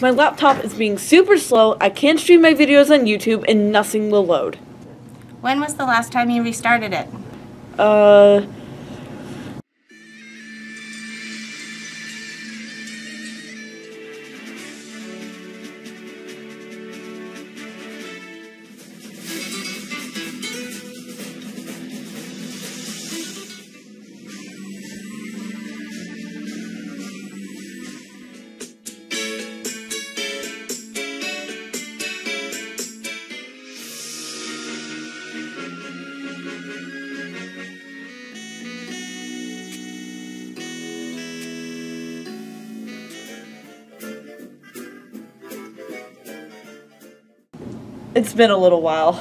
My laptop is being super slow, I can't stream my videos on YouTube, and nothing will load. When was the last time you restarted it? Uh... It's been a little while.